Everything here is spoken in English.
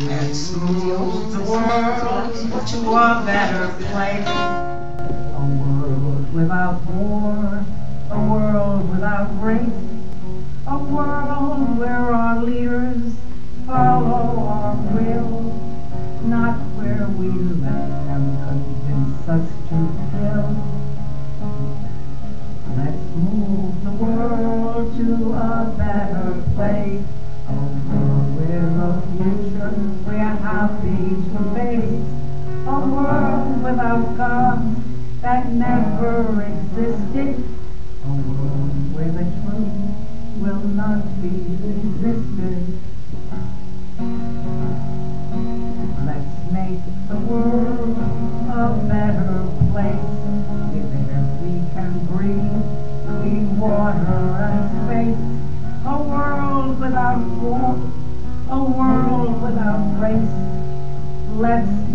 Let's move the world to a better place. A world without war, a world without race, a world where our leaders follow our will, world without guns that never existed, a world where the truth will not be resisted. Let's make the world a better place where we can breathe clean water and space. A world without war, a world without race. Let's